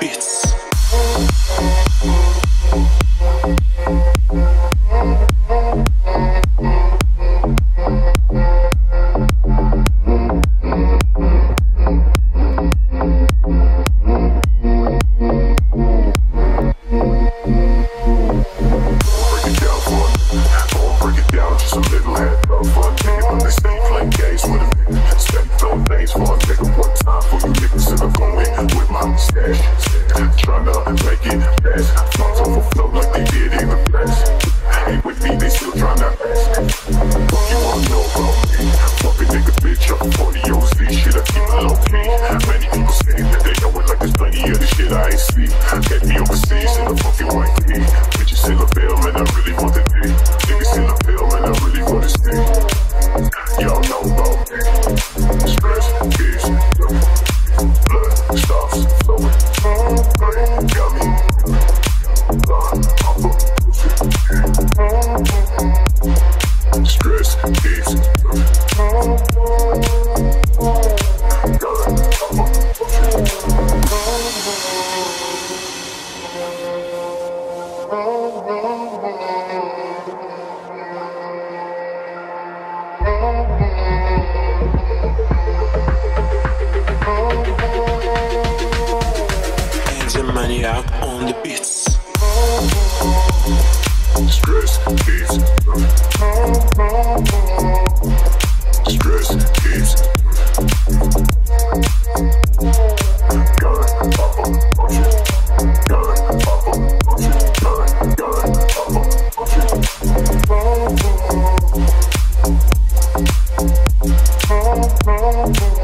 beats. I'm. Thoughts overflow like they did in the past. Ain't with me, they still tryna ask. Fuck you all know about me. Fucking nigga, bitch, I'm 40 OZ. Shit, I keep it low key. Many people say that they know like there's plenty of this shit I sleep. Get me overseas in the fucking white key. Bitches in the film and I on the beats. Stress, peace. no.